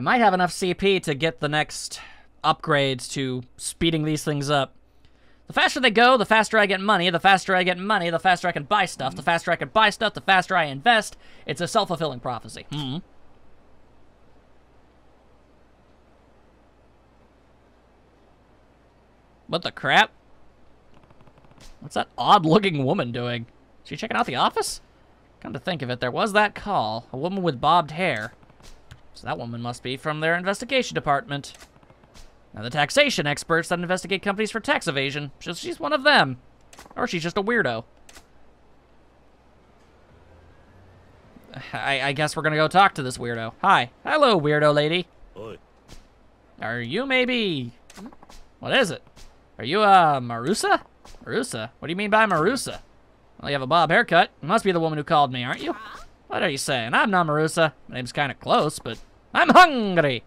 I might have enough CP to get the next upgrades to speeding these things up. The faster they go, the faster I get money. The faster I get money, the faster I can buy stuff. The faster I can buy stuff, the faster I invest. It's a self-fulfilling prophecy. Hmm. What the crap? What's that odd-looking woman doing? Is she checking out the office? Come to think of it, there was that call. A woman with bobbed hair. So that woman must be from their investigation department. Now, the taxation experts that investigate companies for tax evasion. She's, she's one of them. Or she's just a weirdo. I, I guess we're gonna go talk to this weirdo. Hi. Hello, weirdo lady. Oi. Are you maybe... What is it? Are you, uh, Marusa? Marusa? What do you mean by Marusa? Well, you have a bob haircut. You must be the woman who called me, aren't you? What are you saying? I'm not Marusa. My name's kind of close, but I'm hungry.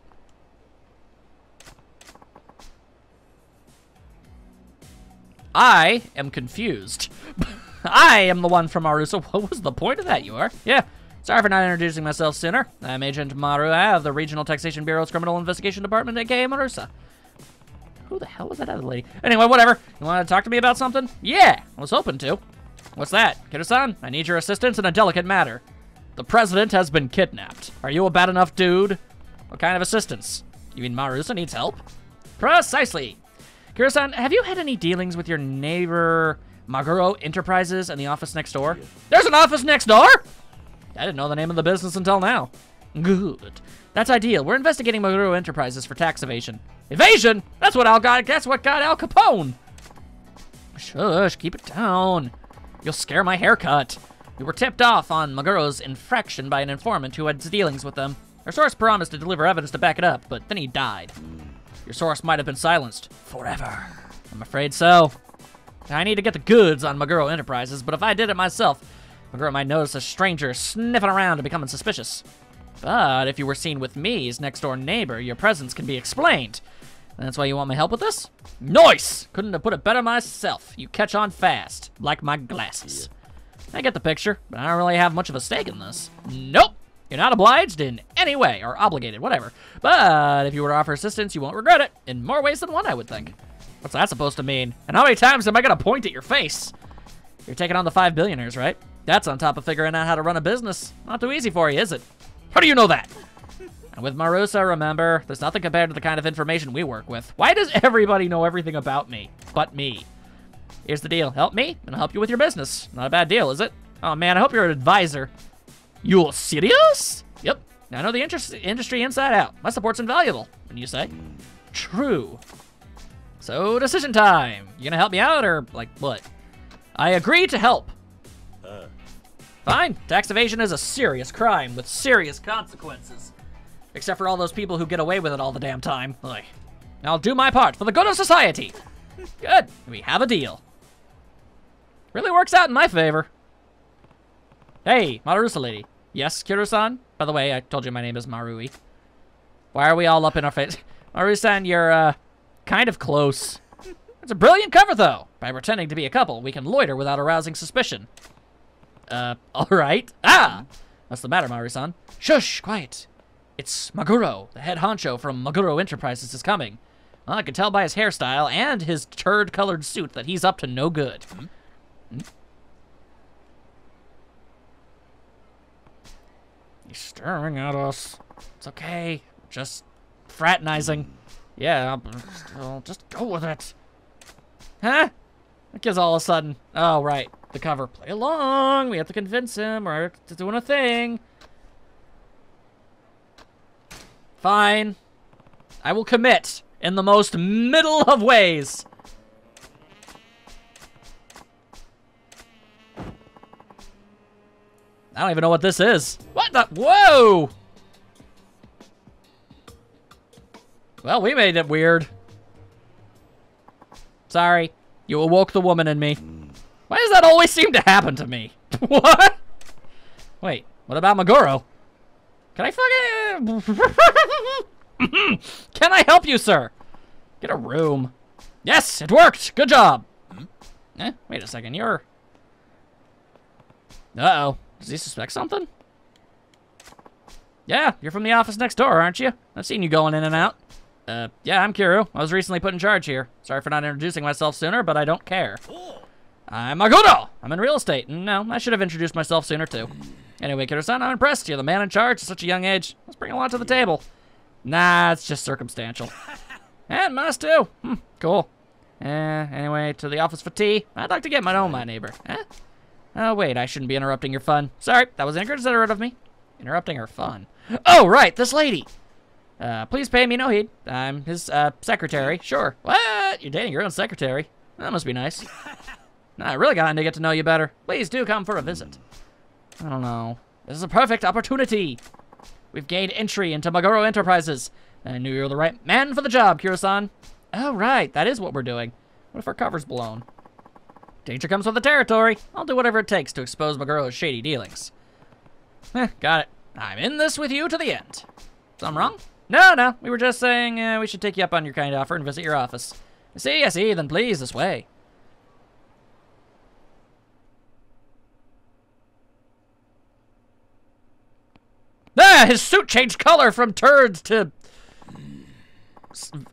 I am confused. I am the one from Marusa. What was the point of that, you are? Yeah. Sorry for not introducing myself sooner. I'm Agent Maru of the Regional Taxation Bureau's Criminal Investigation Department, aka Marusa. Who the hell was that other lady? Anyway, whatever. You want to talk to me about something? Yeah, I was hoping to. What's that? Kiddo-san, I need your assistance in a delicate matter. The president has been kidnapped. Are you a bad enough dude? What kind of assistance? You mean Marusa needs help? Precisely. Kira-san, have you had any dealings with your neighbor Maguro Enterprises and the office next door? There's an office next door? I didn't know the name of the business until now. Good. That's ideal. We're investigating Maguro Enterprises for tax evasion. Evasion? That's what Al got. That's what got Al Capone. Shush, keep it down. You'll scare my haircut. We were tipped off on Maguro's infraction by an informant who had dealings with them. Our source promised to deliver evidence to back it up, but then he died. Your source might have been silenced. Forever. I'm afraid so. I need to get the goods on Maguro Enterprises, but if I did it myself, Maguro might notice a stranger sniffing around and becoming suspicious. But if you were seen with me as next door neighbor, your presence can be explained. That's why you want my help with this? Nice! Couldn't have put it better myself. You catch on fast, like my glasses. I get the picture, but I don't really have much of a stake in this. Nope! You're not obliged in any way, or obligated, whatever. But if you were to offer assistance, you won't regret it. In more ways than one, I would think. What's that supposed to mean? And how many times am I gonna point at your face? You're taking on the five billionaires, right? That's on top of figuring out how to run a business. Not too easy for you, is it? How do you know that? And with Marusa, remember, there's nothing compared to the kind of information we work with. Why does everybody know everything about me? But me. Here's the deal. Help me, and I'll help you with your business. Not a bad deal, is it? Oh man, I hope you're an advisor. You're serious? Yep. I know the interest, industry inside out. My support's invaluable, wouldn't you say? True. So, decision time. You gonna help me out, or, like, what? I agree to help. Uh, Fine. Tax evasion is a serious crime with serious consequences. Except for all those people who get away with it all the damn time. Like, I'll do my part for the good of society. Good. We have a deal. Really works out in my favor. Hey, Marusa lady. Yes, Kiro-san? By the way, I told you my name is Marui. Why are we all up in our face? Maru-san, you're, uh, kind of close. It's a brilliant cover, though. By pretending to be a couple, we can loiter without arousing suspicion. Uh, alright. Ah! What's the matter, Maru-san? Shush, quiet. It's Maguro, the head honcho from Maguro Enterprises is coming. Well, I can tell by his hairstyle and his turd-colored suit that he's up to no good. Hmm? Hmm? He's staring at us. It's okay. Just fraternizing. Yeah, well, just go with it. Huh? Because all of a sudden, oh, right, the cover. Play along. We have to convince him. We're doing a thing. Fine. I will commit in the most middle of ways. I don't even know what this is. What the? Whoa! Well, we made it weird. Sorry. You awoke the woman in me. Why does that always seem to happen to me? what? Wait, what about Maguro? Can I fucking... Can I help you, sir? Get a room. Yes, it worked. Good job. Eh, wait a second. You're... Uh-oh. Does he suspect something? Yeah, you're from the office next door, aren't you? I've seen you going in and out. Uh, yeah, I'm Kiru. I was recently put in charge here. Sorry for not introducing myself sooner, but I don't care. I'm Makoto! I'm in real estate. No, I should have introduced myself sooner, too. Anyway, Kiryu-san, I'm impressed. You're the man in charge at such a young age. Let's bring a lot to the table. Nah, it's just circumstantial. and must too. Hmm, cool. Eh, anyway, to the office for tea. I'd like to get my own, my neighbor. Eh? Oh, wait, I shouldn't be interrupting your fun. Sorry, that was inconsiderate of me. Interrupting her fun. Oh, right, this lady. Uh, please pay me no heed. I'm his, uh, secretary. Sure. What? You're dating your own secretary? That must be nice. I really got to get to know you better. Please do come for a visit. I don't know. This is a perfect opportunity. We've gained entry into Maguro Enterprises. I knew you were the right man for the job, Kiryu-san. Oh, right. That is what we're doing. What if our cover's blown? Danger comes with the territory. I'll do whatever it takes to expose Maguro's shady dealings. Eh, got it. I'm in this with you to the end. Something wrong? No, no. We were just saying uh, we should take you up on your kind offer and visit your office. I see, I see. Then please, this way. Ah, his suit changed color from turd to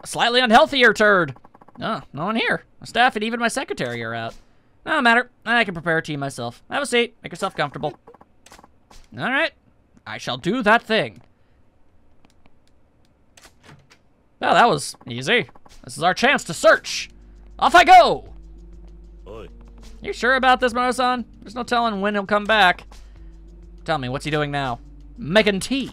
slightly unhealthier turd. Oh, no one here. My staff and even my secretary are out. No matter. I can prepare tea myself. Have a seat. Make yourself comfortable. All right. I shall do that thing. Well, that was easy. This is our chance to search. Off I go! Oi. You sure about this, Maro-san? There's no telling when he'll come back. Tell me, what's he doing now? Making tea.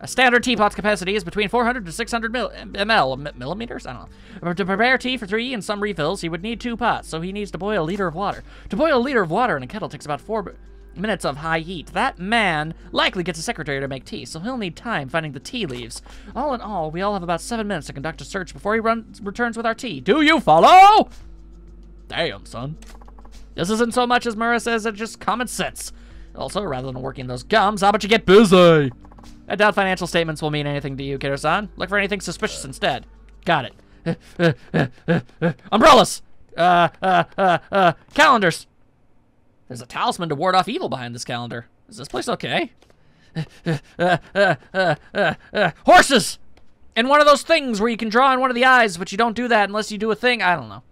A standard teapot's capacity is between 400 to 600 mil ml, millimeters? I don't know. To prepare tea for three and some refills, he would need two pots, so he needs to boil a liter of water. To boil a liter of water in a kettle takes about four minutes of high heat. That man likely gets a secretary to make tea, so he'll need time finding the tea leaves. All in all, we all have about seven minutes to conduct a search before he runs, returns with our tea. Do you follow? Damn, son. This isn't so much as Mura says, it's just common sense. Also, rather than working those gums, how about you get busy? I doubt financial statements will mean anything to you, Kiryu-san. Look for anything suspicious instead. Got it. Umbrellas! Uh, uh, uh, uh, calendars! There's a talisman to ward off evil behind this calendar. Is this place okay? Uh, uh, uh, horses! And one of those things where you can draw in one of the eyes, but you don't do that unless you do a thing. I don't know.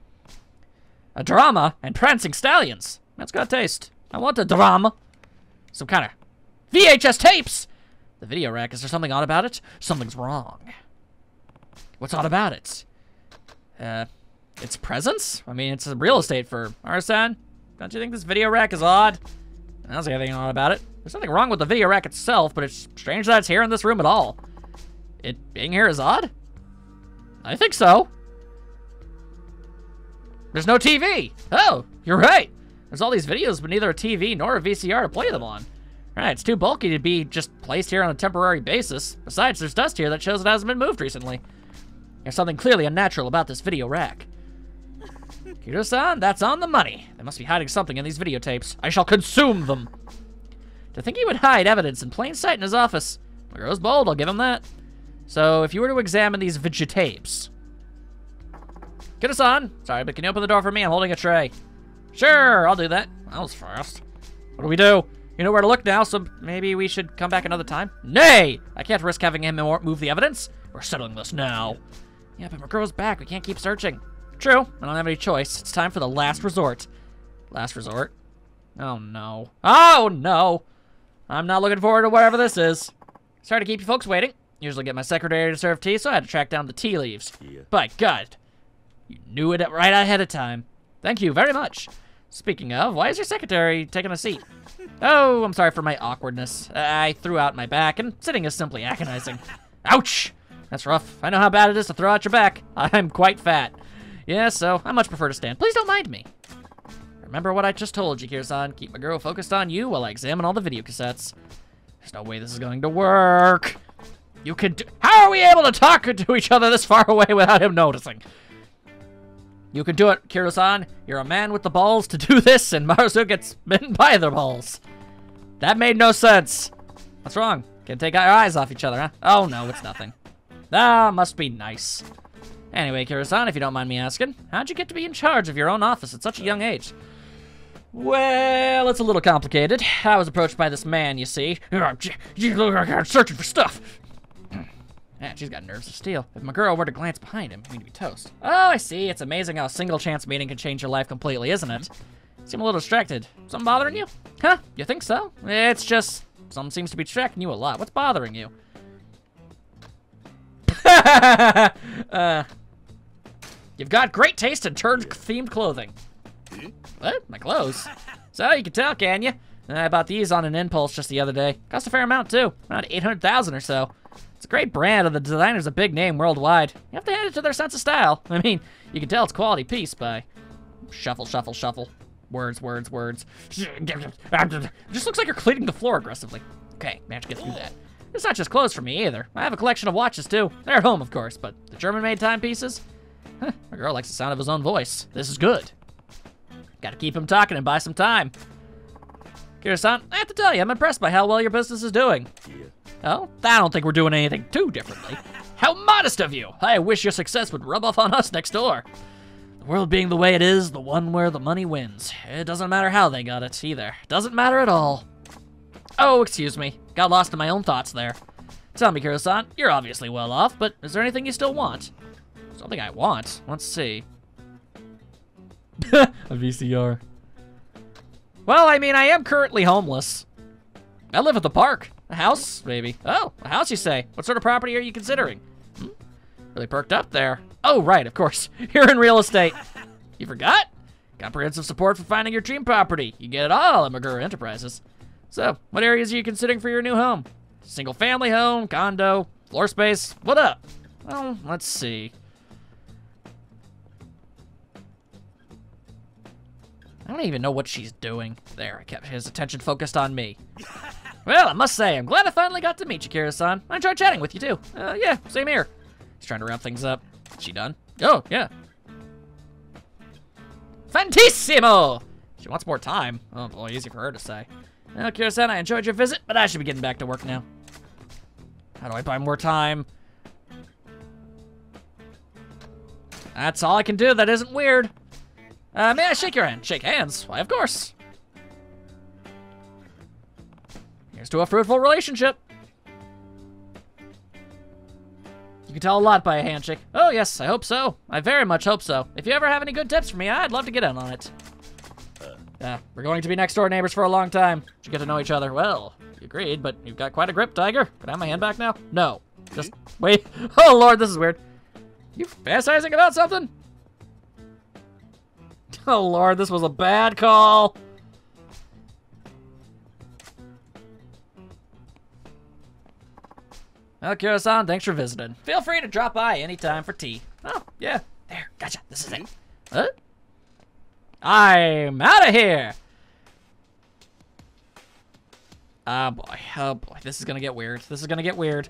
A drama and prancing stallions. That's got taste. I want a drama. Some kind of VHS tapes! The video rack, is there something odd about it? Something's wrong. What's odd about it? Uh, its presence? I mean, it's real estate for Arsan. Don't you think this video rack is odd? I don't see anything odd about it. There's nothing wrong with the video rack itself, but it's strange that it's here in this room at all. It being here is odd? I think so. There's no TV. Oh, you're right. There's all these videos, but neither a TV nor a VCR to play them on. Right, it's too bulky to be just placed here on a temporary basis. Besides, there's dust here that shows it hasn't been moved recently. There's something clearly unnatural about this video rack. Kiryu-san, that's on the money. They must be hiding something in these videotapes. I shall consume them. To think he would hide evidence in plain sight in his office. Maguro's bold, I'll give him that. So, if you were to examine these videotapes... Kiryu-san, sorry, but can you open the door for me? I'm holding a tray. Sure, I'll do that. That was fast. What do we do? You know where to look now, so maybe we should come back another time? Nay! I can't risk having him move the evidence. We're settling this now. Yeah, but Maguro's back. We can't keep searching. True. I don't have any choice. It's time for the last resort. Last resort? Oh, no. Oh, no! I'm not looking forward to whatever this is. Sorry to keep you folks waiting. Usually get my secretary to serve tea, so I had to track down the tea leaves. Yeah. By God, you knew it right ahead of time. Thank you very much. Speaking of, why is your secretary taking a seat? Oh, I'm sorry for my awkwardness. I threw out my back, and sitting is simply agonizing. Ouch! That's rough. I know how bad it is to throw out your back. I'm quite fat. Yeah, so I much prefer to stand. Please don't mind me. Remember what I just told you, Kiryu-san. Keep girl focused on you while I examine all the video cassettes. There's no way this is going to work. You can do- How are we able to talk to each other this far away without him noticing? You can do it, Kiryu-san. You're a man with the balls to do this, and Maruzu gets bitten by the balls. That made no sense. What's wrong? Can't take our eyes off each other, huh? Oh, no, it's nothing. Ah, must be nice. Anyway, Kiryu-san, if you don't mind me asking, how'd you get to be in charge of your own office at such a young age? Well, it's a little complicated. I was approached by this man, you see. I'm searching for stuff. Man, she's got nerves of steel. If my girl were to glance behind him, we'd be toast. Oh, I see. It's amazing how a single chance meeting can change your life completely, isn't it? Seem a little distracted. Something bothering you? Huh? You think so? It's just, something seems to be distracting you a lot. What's bothering you? uh, you've got great taste in turd-themed clothing. What? My clothes? So you can tell, can you? I bought these on an impulse just the other day. Cost a fair amount too, around 800,000 or so. It's a great brand, and the designer's a big name worldwide. You have to hand it to their sense of style. I mean, you can tell it's quality piece by shuffle, shuffle, shuffle. Words, words, words. Just looks like you're cleaning the floor aggressively. Okay, managed to get through that. It's not just clothes for me either. I have a collection of watches too. They're at home, of course, but the German-made timepieces? Huh, my girl likes the sound of his own voice. This is good. Gotta keep him talking and buy some time. Kira-san, I have to tell you, I'm impressed by how well your business is doing. Yeah. Oh, I don't think we're doing anything too differently. How modest of you! I wish your success would rub off on us next door. The world being the way it is, the one where the money wins. It doesn't matter how they got it, either. Doesn't matter at all. Oh, excuse me. Got lost in my own thoughts there. Tell me, Kira-san, you're obviously well off, but is there anything you still want? Something I want? Let's see. a VCR. Well, I mean, I am currently homeless. I live at the park. A house, maybe. Oh, a house, you say? What sort of property are you considering? Hmm? Really perked up there. Oh, right, of course. You're in real estate. You forgot? Comprehensive support for finding your dream property. You get it all at Maguro Enterprises. So, what areas are you considering for your new home? Single family home, condo, floor space, what up? Well, let's see. I don't even know what she's doing. There, I kept his attention focused on me. Well, I must say, I'm glad I finally got to meet you, Kira-san. I enjoyed chatting with you, too. Uh, yeah, same here. He's trying to wrap things up. Is she done? Oh, yeah. Fantissimo! She wants more time. Oh, boy, easy for her to say. Well, Kira-san, I enjoyed your visit, but I should be getting back to work now. How do I buy more time? That's all I can do that isn't weird. Uh, may I shake your hand? Shake hands? Why, of course. Here's to a fruitful relationship. You can tell a lot by a handshake. Oh, yes, I hope so. I very much hope so. If you ever have any good tips for me, I'd love to get in on it. Yeah, we're going to be next door neighbors for a long time. To get to know each other. Well, you agreed, but you've got quite a grip, Tiger. Can I have my hand back now? No. Just wait. Oh, Lord, this is weird. You fantasizing about something? Oh, Lord, this was a bad call. Well, Kira-san, thanks for visiting. Feel free to drop by anytime for tea. Oh, yeah. There, gotcha. This is it. Huh? I'm out of here. Oh boy, oh boy, this is gonna get weird. This is gonna get weird.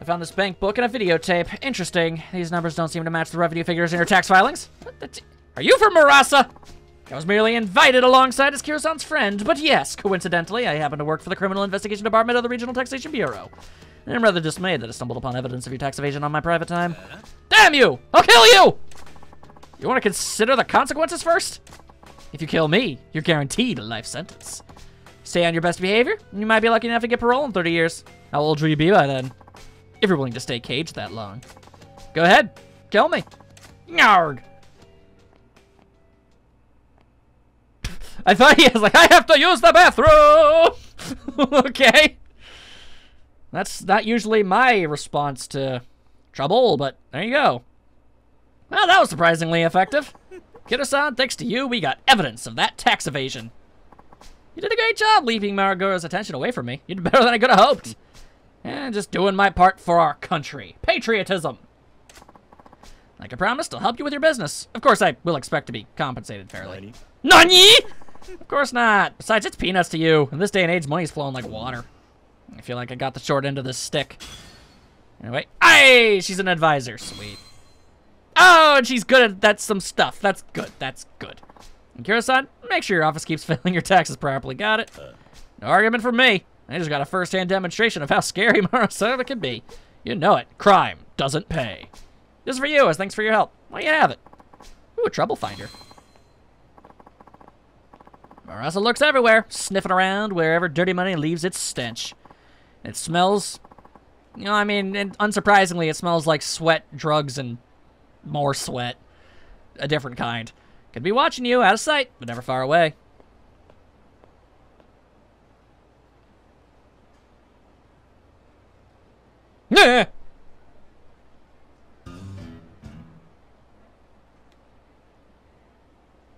I found this bank book and a videotape. Interesting. These numbers don't seem to match the revenue figures in your tax filings. Are you from Marusa? I was merely invited alongside as Kira-san's friend, but yes, coincidentally, I happen to work for the Criminal Investigation Department of the Regional Taxation Bureau. I'm rather dismayed that I stumbled upon evidence of your tax evasion on my private time. Damn you! I'll kill you! You want to consider the consequences first? If you kill me, you're guaranteed a life sentence. Stay on your best behavior, and you might be lucky enough to get parole in 30 years. How old will you be by then? If you're willing to stay caged that long. Go ahead, kill me. Yarg! I thought he was like, I have to use the bathroom! okay. That's not usually my response to trouble, but there you go. Well, that was surprisingly effective. Kira-san, thanks to you, we got evidence of that tax evasion. You did a great job leaving Maragura's attention away from me. You did better than I could have hoped. And just doing my part for our country. Patriotism. Like I promised, I'll help you with your business. Of course, I will expect to be compensated fairly. Nani? Of course not. Besides, it's peanuts to you. In this day and age, money's flowing like water. I feel like I got the short end of this stick. Anyway, hey, she's an advisor. Sweet. Oh, and she's good at that's some stuff. That's good. That's good. And Kira-san, make sure your office keeps filing your taxes properly. Got it? No argument from me. I just got a first-hand demonstration of how scary Murasova can be. You know it. Crime doesn't pay. This is for you, as thanks for your help. Well, you have it. Ooh, a trouble finder. Marusa looks everywhere, sniffing around wherever dirty money leaves its stench. It smells, you know, I mean, unsurprisingly, it smells like sweat, drugs, and more sweat. A different kind. Could be watching you out of sight, but never far away.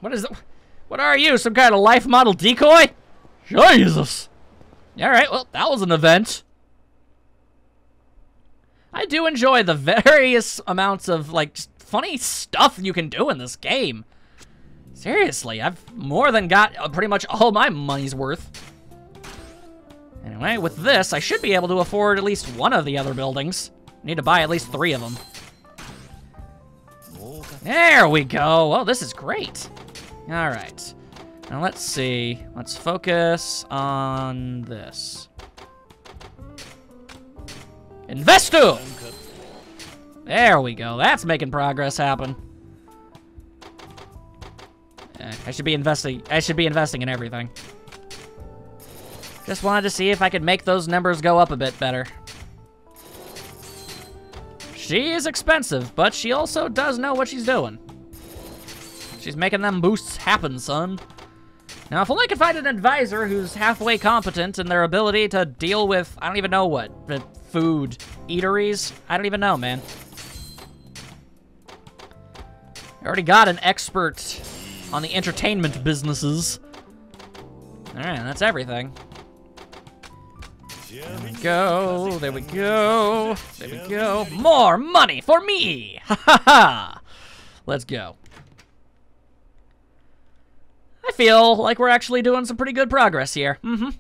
What is it? What are you? Some kind of life model decoy? Jesus. All right, well, that was an event. I do enjoy the various amounts of, like, funny stuff you can do in this game. Seriously, I've more than got uh, pretty much all my money's worth. Anyway, with this, I should be able to afford at least one of the other buildings. Need to buy at least three of them. There we go. Oh, this is great. All right. Now let's see. Let's focus on this. Investo! There we go. That's making progress happen. Eh, I should be investing. I should be investing in everything. Just wanted to see if I could make those numbers go up a bit better. She is expensive, but she also does know what she's doing. She's making them boosts happen, son. Now, if only I could find an advisor who's halfway competent in their ability to deal with, I don't even know what, food, eateries? I don't even know, man. I already got an expert on the entertainment businesses. All right, that's everything. There we go, there we go, there we go. More money for me! Ha ha ha! Let's go. I feel like we're actually doing some pretty good progress here. Mm-hmm.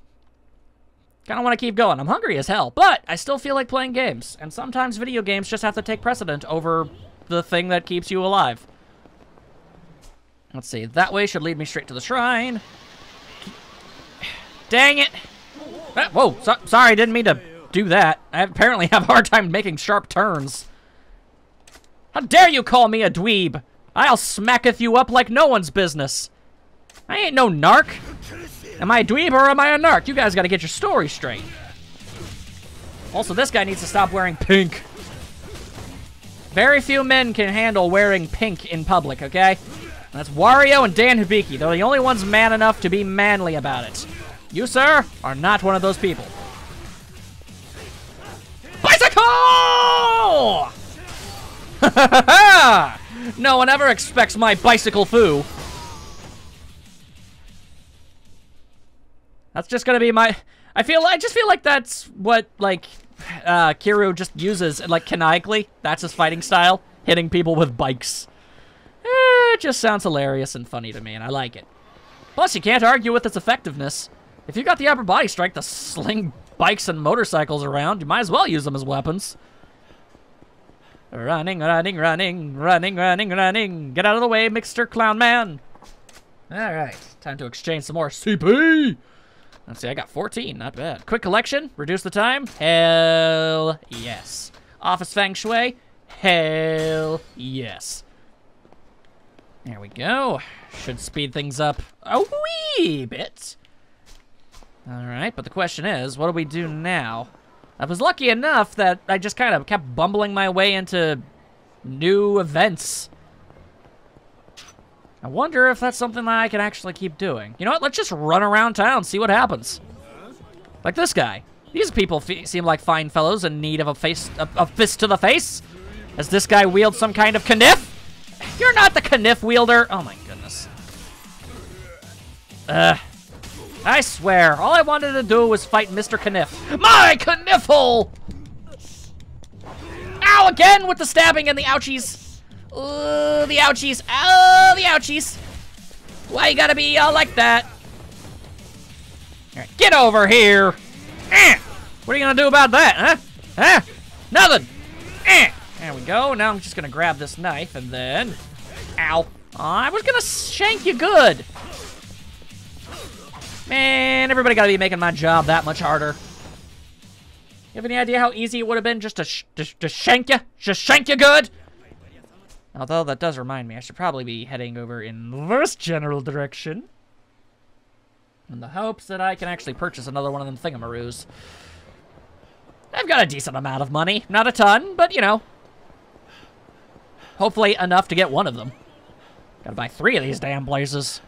Kind of want to keep going. I'm hungry as hell, but I still feel like playing games. And sometimes video games just have to take precedent over the thing that keeps you alive. Let's see. That way should lead me straight to the shrine. Dang it! Ah, whoa, so sorry, didn't mean to do that. I apparently have a hard time making sharp turns. How dare you call me a dweeb? I'll smacketh you up like no one's business. I ain't no narc. Am I a dweeb or am I a narc? You guys gotta get your story straight. Also, this guy needs to stop wearing pink. Very few men can handle wearing pink in public, okay? That's Wario and Dan Hibiki. They're the only ones man enough to be manly about it. You, sir, are not one of those people. Bicycle! no one ever expects my bicycle foo. That's just gonna be my... I feel I just feel like that's what, like, uh, Kiryu just uses, like, canonically. That's his fighting style. Hitting people with bikes. Eh, it just sounds hilarious and funny to me, and I like it. Plus, you can't argue with its effectiveness. If you got the upper body strength to sling bikes and motorcycles around, you might as well use them as weapons. Running, running, running, running, running, running. Get out of the way, Mr. Clown Man. All right, time to exchange some more CP. Let's see, I got 14, not bad. Quick collection, reduce the time? Hell yes. Office Feng Shui? Hell yes. There we go. Should speed things up a wee bit. All right, but the question is, what do we do now? I was lucky enough that I just kind of kept bumbling my way into new events. I wonder if that's something that I can actually keep doing. You know what? Let's just run around town, see what happens. Like this guy. These people seem like fine fellows in need of a face, a, a fist to the face. As this guy wields some kind of kniff? You're not the kniff wielder. Oh my goodness. Ugh. I swear, all I wanted to do was fight Mr. Kniff. My Kniffle! Ow, again with the stabbing and the ouchies. Ooh, the ouchies. Oh, the ouchies. Why you gotta be all like that? Get over here. Eh. What are you gonna do about that, huh? Huh? Nothing. Eh. There we go. Now I'm just gonna grab this knife and then... Ow. Oh, I was gonna shank you good. Man, everybody gotta be making my job that much harder. You have any idea how easy it would have been just to, sh to, to shank you? Just shank you good? Although that does remind me, I should probably be heading over in this general direction. in the hopes that I can actually purchase another one of them thingamaroos. I've got a decent amount of money. Not a ton, but, you know. Hopefully enough to get one of them. Gotta buy three of these damn places.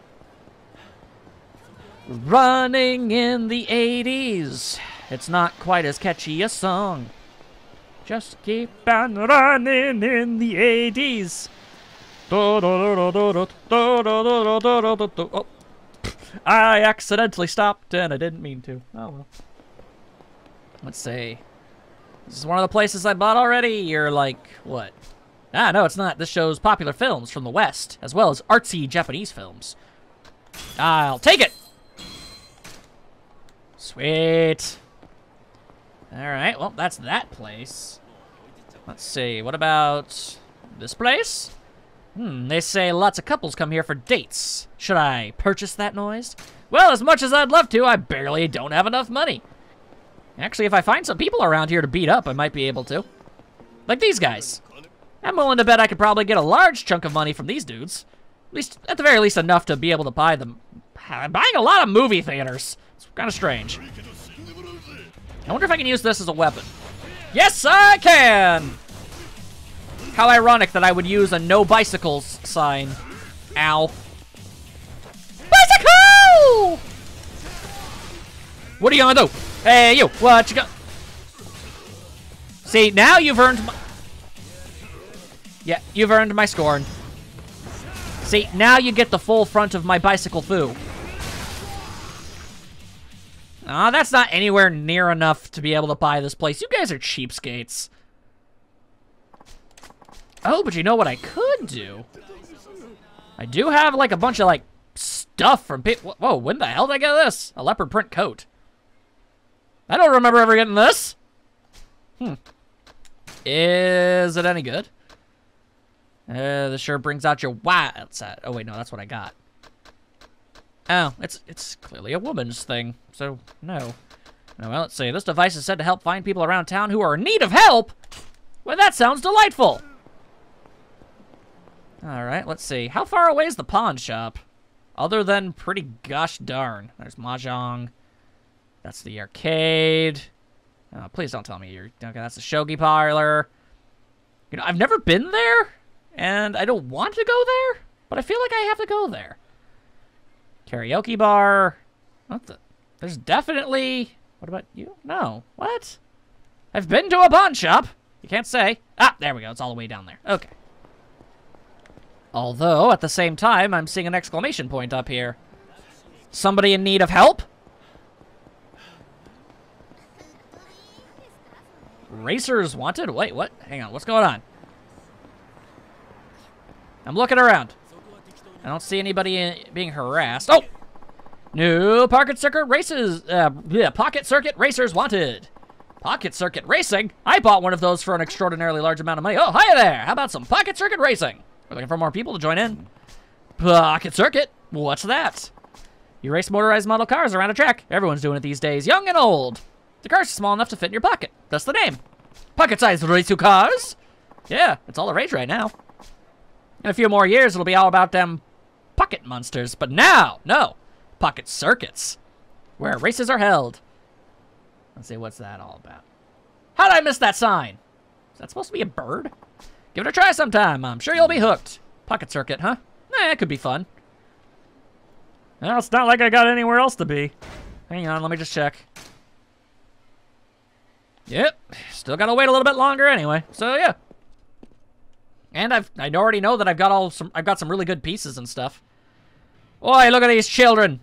Running in the 80s. It's not quite as catchy a song. Just keep on running in the 80s. Oh. I accidentally stopped and I didn't mean to. Oh well. Let's see. This is one of the places I bought already. You're like, what? Ah, no, it's not. This shows popular films from the West, as well as artsy Japanese films. I'll take it! Sweet. Alright, well, that's that place. Let's see, what about this place? Hmm, they say lots of couples come here for dates. Should I purchase that noise? Well, as much as I'd love to, I barely don't have enough money. Actually, if I find some people around here to beat up, I might be able to. Like these guys. I'm willing to bet I could probably get a large chunk of money from these dudes. At least, at the very least, enough to be able to buy them. I'm buying a lot of movie theaters. It's kind of strange. I wonder if I can use this as a weapon. Yes, I can! How ironic that I would use a no bicycles sign. Ow. Bicycle! What are you gonna do? Hey, you, what you got? See, now you've earned my... Yeah, you've earned my scorn. See, now you get the full front of my bicycle foo. Ah, that's not anywhere near enough to be able to buy this place. You guys are cheapskates. Oh, but you know what I could do? I do have, like, a bunch of, like, stuff from people. Whoa, when the hell did I get this? A leopard print coat. I don't remember ever getting this. Hmm. Is it any good? Uh, this sure brings out your wild side. Oh, wait, no, that's what I got. Oh, it's it's clearly a woman's thing, so no. Oh, well, let's see. This device is said to help find people around town who are in need of help. Well, that sounds delightful. All right, let's see. How far away is the pawn shop? Other than pretty gosh darn. There's Mahjong. That's the arcade. Oh, please don't tell me you're... Okay, that's the shogi parlor. You know, I've never been there, and I don't want to go there, but I feel like I have to go there. Karaoke bar. What the... There's definitely... What about you? No. What? I've been to a pawn shop. You can't say. Ah, there we go. It's all the way down there. Okay. Although, at the same time, I'm seeing an exclamation point up here. Somebody in need of help? Racers wanted? Wait, what? Hang on, what's going on? I'm looking around. I don't see anybody being harassed. Oh! New Pocket Circuit Races, uh, yeah, Pocket Circuit Racers wanted. Pocket Circuit Racing? I bought one of those for an extraordinarily large amount of money. Oh, hi there! How about some Pocket Circuit Racing? We're looking for more people to join in. Pocket Circuit? What's that? You race motorized model cars around a track. Everyone's doing it these days, young and old. The car's are small enough to fit in your pocket. That's the name. Pocket-sized race cars? Yeah, it's all the rage right now. In a few more years, it'll be all about them pocket monsters. But now, no. Pocket circuits. Where races are held. Let's see, what's that all about? How did I miss that sign? Is that supposed to be a bird? Give it a try sometime. I'm sure you'll be hooked. Pocket circuit, huh? Eh, it could be fun. Well, it's not like I got anywhere else to be. Hang on, let me just check. Yep, still gotta wait a little bit longer anyway. So yeah. And I've I already know that I've got all some I've got some really good pieces and stuff. Boy, look at these children.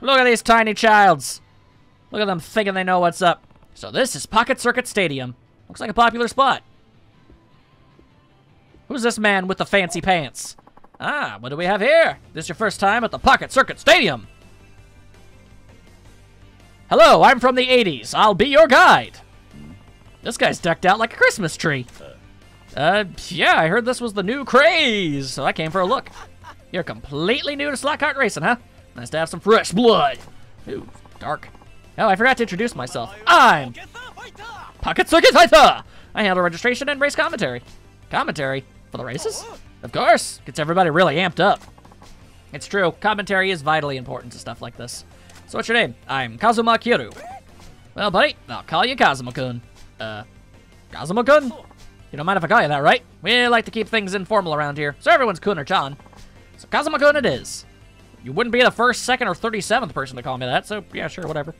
Look at these tiny childs. Look at them thinking they know what's up. So this is Pocket Circuit Stadium. Looks like a popular spot. Who's this man with the fancy pants? Ah, what do we have here? This your first time at the Pocket Circuit Stadium? Hello, I'm from the 80s. I'll be your guide. This guy's decked out like a Christmas tree. Uh, yeah, I heard this was the new craze, so I came for a look. You're completely new to slot kart racing, huh? Nice to have some fresh blood. Ooh, dark. Oh, I forgot to introduce myself. I'm Pocket Fighter! I handle registration and race commentary. Commentary? For the races? Of course. Gets everybody really amped up. It's true. Commentary is vitally important to stuff like this. So what's your name? I'm Kazuma Kiryu. Well, buddy, I'll call you Kazuma-kun. Uh, Kazuma-kun? You don't mind if I call you that, right? We like to keep things informal around here, so everyone's kun or chan. So it is. You wouldn't be the first, second, or 37th person to call me that, so yeah, sure, whatever.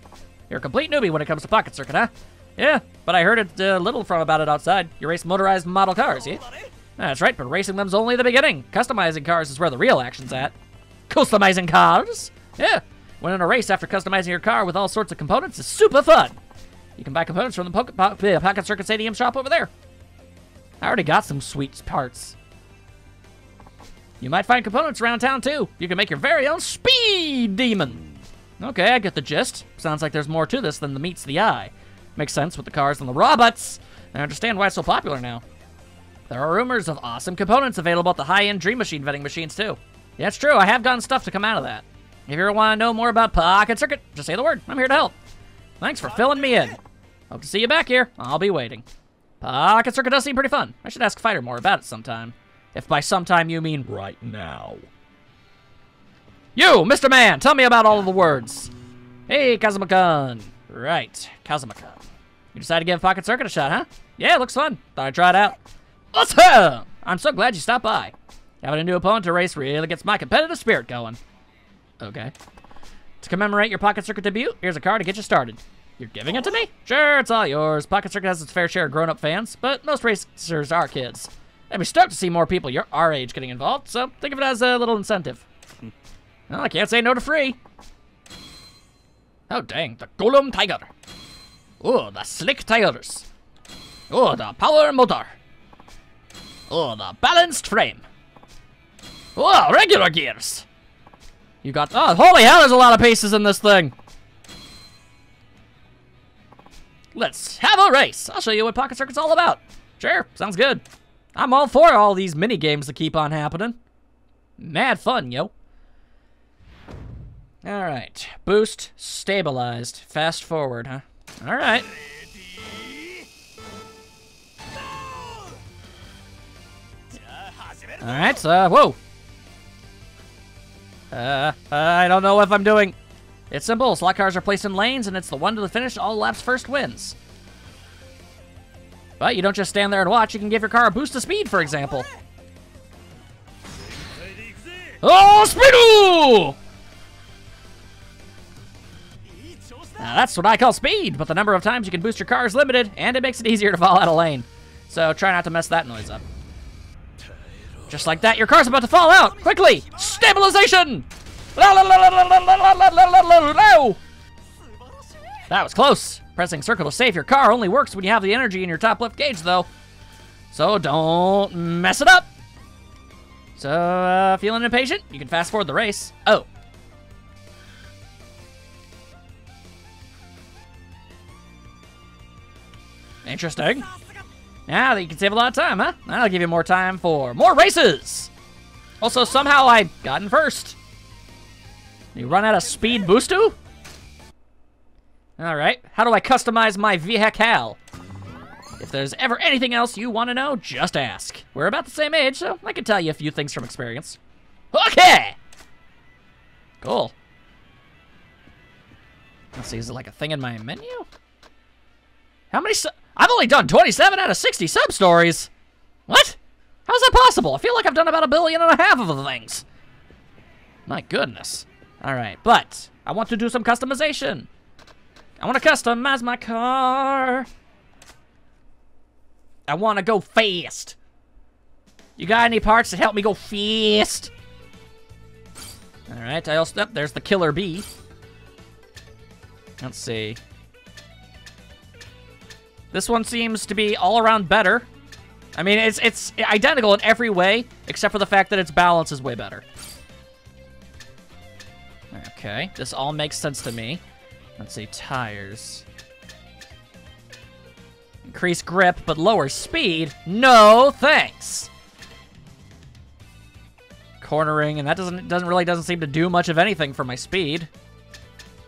You're a complete newbie when it comes to Pocket Circuit, huh? Yeah, but I heard it uh, little from about it outside. You race motorized model cars, yeah? That's right, but racing them's only the beginning. Customizing cars is where the real action's at. Customizing cars? Yeah. Winning a race after customizing your car with all sorts of components is super fun. You can buy components from the po po Pocket Circuit Stadium shop over there. I already got some sweet parts. You might find components around town too. You can make your very own speed demon. Okay, I get the gist. Sounds like there's more to this than the meets the eye. Makes sense with the cars and the robots. I understand why it's so popular now. There are rumors of awesome components available at the high-end Dream Machine vending machines too. Yeah, it's true. I have gotten stuff to come out of that. If you ever want to know more about Pocket Circuit, just say the word. I'm here to help. Thanks for filling me in. Hope to see you back here. I'll be waiting. Pocket Circuit does seem pretty fun. I should ask Fighter more about it sometime. If by sometime you mean right now. You, Mr. Man, tell me about all of the words. Hey, Kazuma-kun. Right, Kazuma-kun. You decided to give Pocket Circuit a shot, huh? Yeah, looks fun. Thought I'd try it out. Awesome! I'm so glad you stopped by. Having a new opponent to race really gets my competitive spirit going. Okay. To commemorate your Pocket Circuit debut, here's a car to get you started. You're giving it to me? Sure, it's all yours. Pocket Circuit has its fair share of grown-up fans, but most racers are kids. I'd be stoked to see more people your our age getting involved, so think of it as a little incentive. well, I can't say no to free. Oh, dang, the Golem Tiger. Oh, the slick tires. Oh, the power motor. Oh, the balanced frame. Oh, regular gears. You got, oh, holy hell, there's a lot of pieces in this thing. Let's have a race. I'll show you what Pocket Circuit's all about. Sure, sounds good. I'm all for all these mini games that keep on happening. Mad fun, yo. All right, boost, stabilized, fast forward, huh? All right. All right, uh, whoa. Uh, I don't know if I'm doing... It's simple. Slot cars are placed in lanes, and it's the one to the finish all laps first wins. But you don't just stand there and watch. You can give your car a boost of speed, for example. Oh, Speedo! Now, that's what I call speed, but the number of times you can boost your car is limited, and it makes it easier to fall out of lane. So try not to mess that noise up. Just like that, your car's about to fall out. Quickly, stabilization! That was close. Pressing circle to save your car only works when you have the energy in your top left gauge, though. So don't mess it up. So, uh, feeling impatient? You can fast forward the race. Oh. Interesting. Now that you can save a lot of time, huh? That'll give you more time for more races. Also, somehow I got in first. You run out of speed boostu? Alright, how do I customize my vehicle? If there's ever anything else you want to know, just ask. We're about the same age, so I can tell you a few things from experience. Okay! Cool. Let's see, is it like a thing in my menu? How many I've only done 27 out of 60 sub-stories. What? How's that possible? I feel like I've done about a billion and a half of the things. My goodness. All right, but I want to do some customization. I want to customize my car. I want to go fast. You got any parts to help me go fast? All right, I also, oh, there's the killer bee. Let's see. This one seems to be all around better. I mean, it's it's identical in every way, except for the fact that its balance is way better. Okay, this all makes sense to me. Let's see, tires. Increase grip, but lower speed? No, thanks! Cornering, and that doesn't doesn't really doesn't seem to do much of anything for my speed.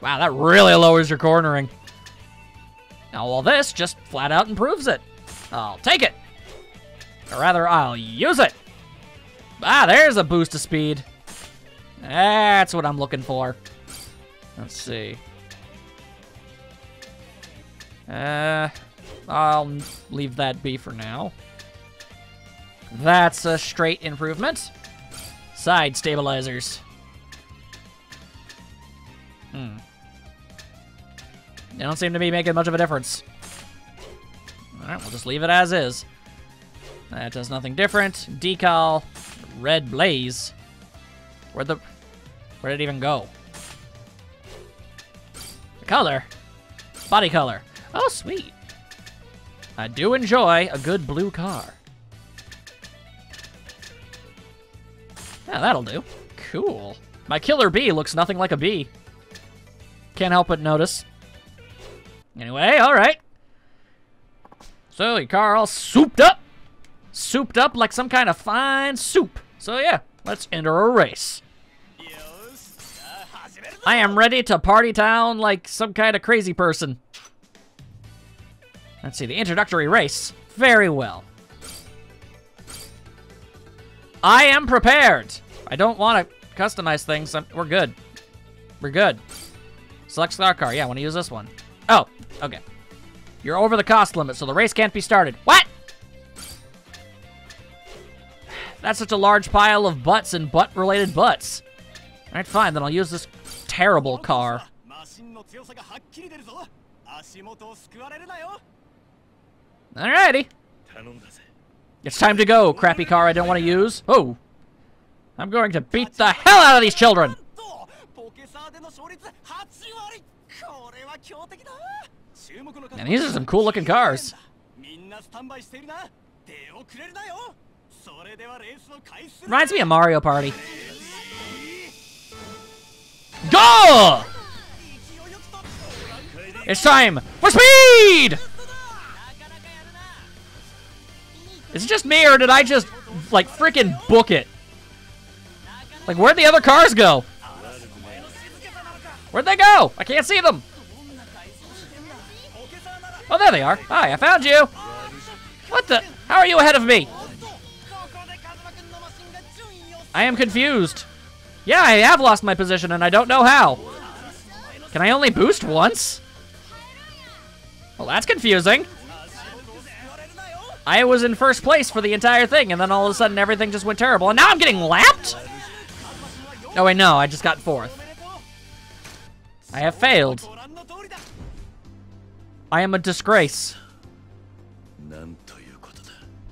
Wow, that really lowers your cornering. Now all this just flat out improves it. I'll take it. Or rather, I'll use it. Ah, there's a boost of speed. That's what I'm looking for. Let's see. Uh, I'll leave that be for now. That's a straight improvement. Side stabilizers. Hmm. They don't seem to be making much of a difference. Alright, we'll just leave it as is. That does nothing different. Decal, red blaze. Where'd the... Where did it even go? The color. Body color. Oh, sweet. I do enjoy a good blue car. Yeah, that'll do. Cool. My killer bee looks nothing like a bee. Can't help but notice. Anyway, alright. So, your car all souped up. Souped up like some kind of fine soup. So yeah, let's enter a race. I am ready to party town like some kind of crazy person. Let's see, the introductory race. Very well. I am prepared. I don't want to customize things. I'm, we're good. We're good. Select star car. Yeah, I want to use this one. Oh, okay. You're over the cost limit, so the race can't be started. What? That's such a large pile of butts and butt-related butts. All right, fine. Then I'll use this terrible car. Alrighty. It's time to go, crappy car I don't want to use. Oh. I'm going to beat the hell out of these children! And these are some cool looking cars. Reminds me of Mario Party. Go! It's time for speed! Is it just me, or did I just, like, freaking book it? Like, where'd the other cars go? Where'd they go? I can't see them. Oh, there they are. Hi, I found you. What the? How are you ahead of me? I am confused. Yeah, I have lost my position, and I don't know how. Can I only boost once? Well, that's confusing. I was in first place for the entire thing, and then all of a sudden everything just went terrible, and now I'm getting lapped? Oh, wait, no, I just got fourth. I have failed. I am a disgrace.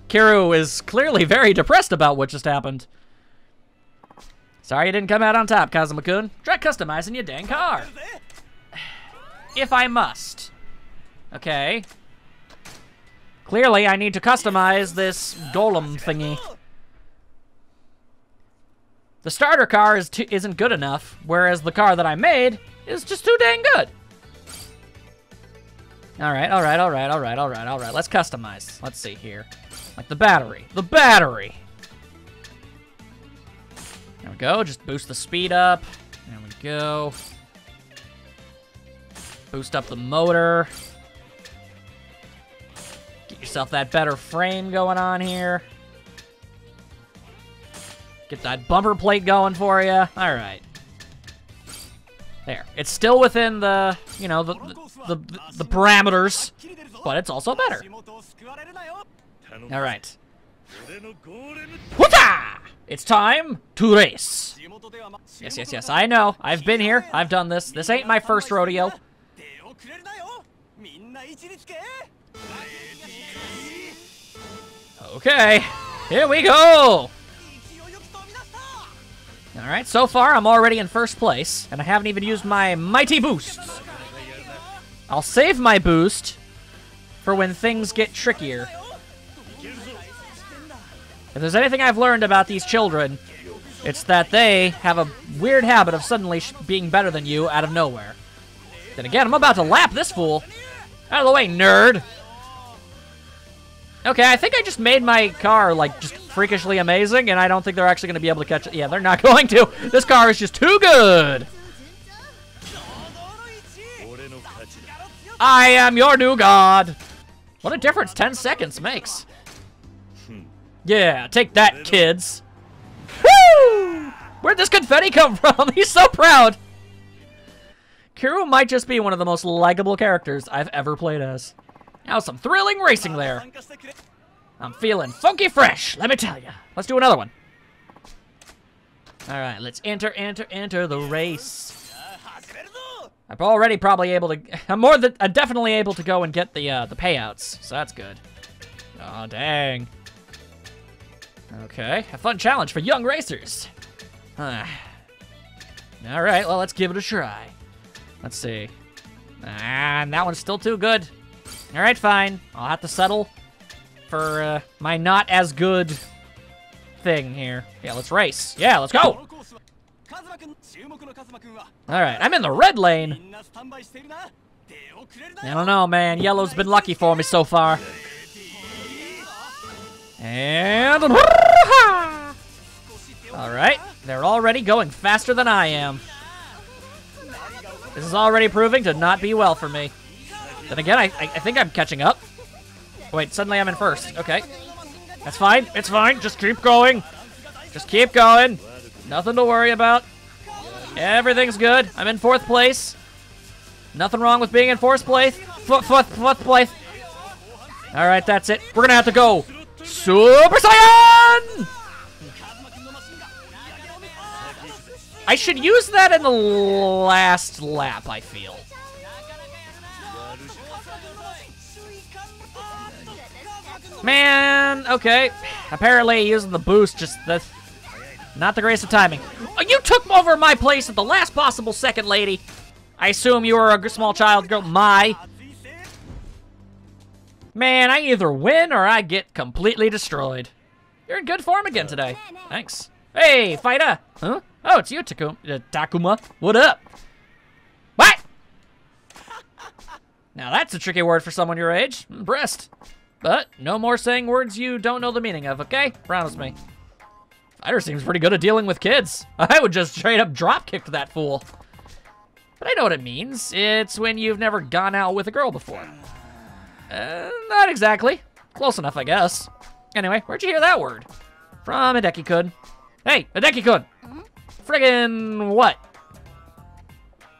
Kiryu is clearly very depressed about what just happened. Sorry you didn't come out on top, Kazuma-kun. Try customizing your dang car. If I must. Okay. Clearly, I need to customize this golem thingy. The starter car is isn't good enough, whereas the car that I made is just too dang good. All right, all right, all right, all right, all right, all right. Let's customize. Let's see here. Like the battery. The battery! There we go. Just boost the speed up. There we go. Boost up the motor. Get yourself that better frame going on here. Get that bumper plate going for you. All right. There. It's still within the, you know, the, the, the, the parameters, but it's also better. All right. It's time to race. Yes, yes, yes. I know. I've been here. I've done this. This ain't my first rodeo. Okay. Here we go. Alright, so far I'm already in first place, and I haven't even used my mighty boosts. I'll save my boost for when things get trickier. If there's anything I've learned about these children, it's that they have a weird habit of suddenly being better than you out of nowhere. Then again, I'm about to lap this fool. Out of the way, nerd! Okay, I think I just made my car, like, just freakishly amazing, and I don't think they're actually going to be able to catch it. Yeah, they're not going to. This car is just too good. I am your new god. What a difference 10 seconds makes. Yeah, take that, kids. Woo! Where'd this confetti come from? He's so proud. Kiryu might just be one of the most likable characters I've ever played as. Now some thrilling racing there. I'm feeling funky fresh, let me tell you. Let's do another one. All right, let's enter, enter, enter the race. I'm already probably able to. I'm more than. I'm definitely able to go and get the uh, the payouts, so that's good. Oh dang. Okay, a fun challenge for young racers. Huh. All right, well let's give it a try. Let's see. Ah, and that one's still too good. All right, fine. I'll have to settle for uh, my not as good thing here. Yeah, let's race. Yeah, let's go. All right, I'm in the red lane. I don't know, man. Yellow's been lucky for me so far. And... All right, they're already going faster than I am. This is already proving to not be well for me. Then again, I, I, think I'm catching up. Wait, suddenly I'm in first. Okay. That's fine. It's fine. Just keep going. Just keep going. Nothing to worry about. Everything's good. I'm in fourth place. Nothing wrong with being in fourth place. Fourth, fourth, fourth place. All right, that's it. We're gonna have to go Super Saiyan! I should use that in the last lap, I feel. Man, okay. Apparently using the boost just the not the grace of timing. Oh, you took over my place at the last possible second, lady. I assume you were a small child girl. My. Man, I either win or I get completely destroyed. You're in good form again today. Thanks. Hey, fighter. Huh? Oh, it's you, Takuma. Uh, Takuma. What up? What? Now that's a tricky word for someone your age. Breast. But no more saying words you don't know the meaning of, okay? Promise me. Fighter seems pretty good at dealing with kids. I would just straight up drop kick that fool. But I know what it means. It's when you've never gone out with a girl before. Uh, not exactly. Close enough, I guess. Anyway, where'd you hear that word? From Hideki-kun. Hey, Hideki-kun! Friggin' what?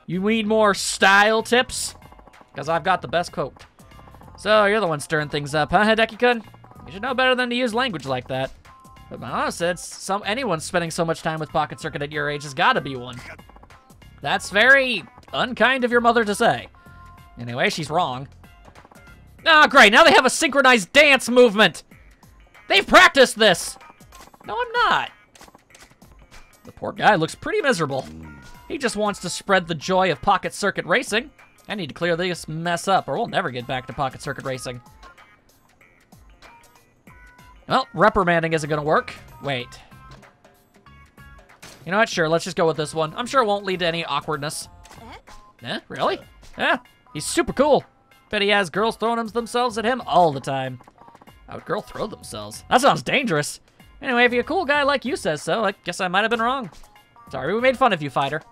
You need more style tips? Because I've got the best quote. So, you're the one stirring things up, huh, Hideki-kun? You should know better than to use language like that. But my mom said some anyone spending so much time with Pocket Circuit at your age has got to be one. That's very unkind of your mother to say. Anyway, she's wrong. Ah, oh, great. Now they have a synchronized dance movement. They've practiced this. No, I'm not. The poor guy looks pretty miserable. He just wants to spread the joy of Pocket Circuit racing. I need to clear this mess up or we'll never get back to Pocket Circuit Racing. Well, reprimanding isn't gonna work. Wait. You know what? Sure, let's just go with this one. I'm sure it won't lead to any awkwardness. Eh? Really? Yeah, he's super cool. Bet he has girls throwing themselves at him all the time. How would girl throw themselves? That sounds dangerous. Anyway, if you're a cool guy like you says so, I guess I might have been wrong. Sorry, we made fun of you, fighter.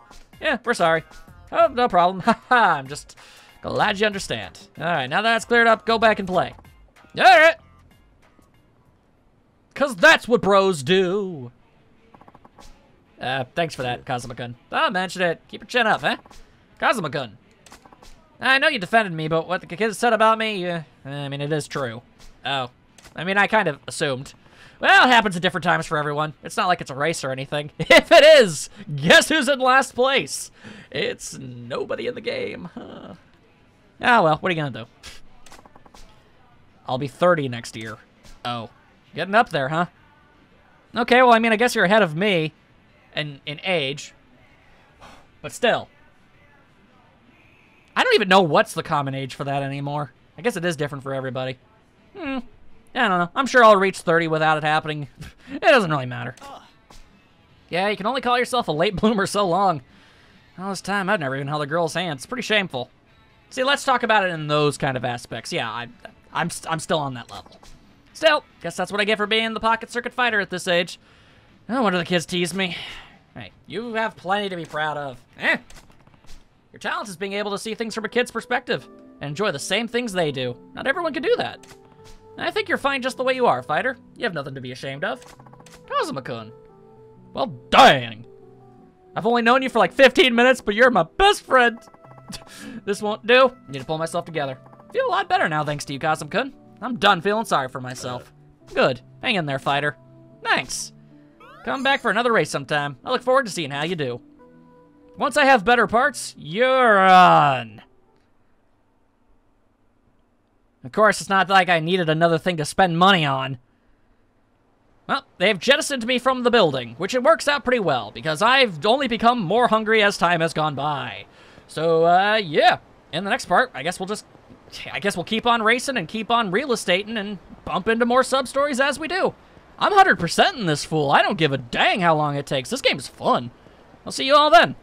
Yeah, we're sorry. Oh, no problem. Haha, I'm just glad you understand. All right, now that's cleared up, go back and play. All right. Because that's what bros do. Uh, thanks for that, Kazuma-kun. Oh, mention it. Keep your chin up, eh? Kazuma-kun. I know you defended me, but what the kids said about me, uh, I mean, it is true. Oh. I mean, I kind of assumed. Well, it happens at different times for everyone. It's not like it's a race or anything. If it is, guess who's in last place? It's nobody in the game. Huh. Ah, well, what are you gonna do? I'll be 30 next year. Oh. Getting up there, huh? Okay, well, I mean, I guess you're ahead of me in, in age. But still. I don't even know what's the common age for that anymore. I guess it is different for everybody. Hmm. I don't know. I'm sure I'll reach 30 without it happening. it doesn't really matter. Yeah, you can only call yourself a late bloomer so long. All this time, I've never even held a girl's hand. It's pretty shameful. See, let's talk about it in those kind of aspects. Yeah, I, I'm, I'm still on that level. Still, guess that's what I get for being the pocket circuit fighter at this age. No wonder the kids tease me. Hey, you have plenty to be proud of. Eh. Your talent is being able to see things from a kid's perspective and enjoy the same things they do. Not everyone can do that. I think you're fine just the way you are, fighter. You have nothing to be ashamed of. Kazuma-kun. Well, dang. I've only known you for like 15 minutes, but you're my best friend. this won't do. Need to pull myself together. Feel a lot better now, thanks to you, Kazum-kun. I'm done feeling sorry for myself. Good. Hang in there, fighter. Thanks. Come back for another race sometime. I look forward to seeing how you do. Once I have better parts, you're on. Of course, it's not like I needed another thing to spend money on. Well, they've jettisoned me from the building, which it works out pretty well, because I've only become more hungry as time has gone by. So, uh, yeah. In the next part, I guess we'll just... I guess we'll keep on racing and keep on real estating and bump into more sub-stories as we do. I'm 100% in this fool. I don't give a dang how long it takes. This game's fun. I'll see you all then.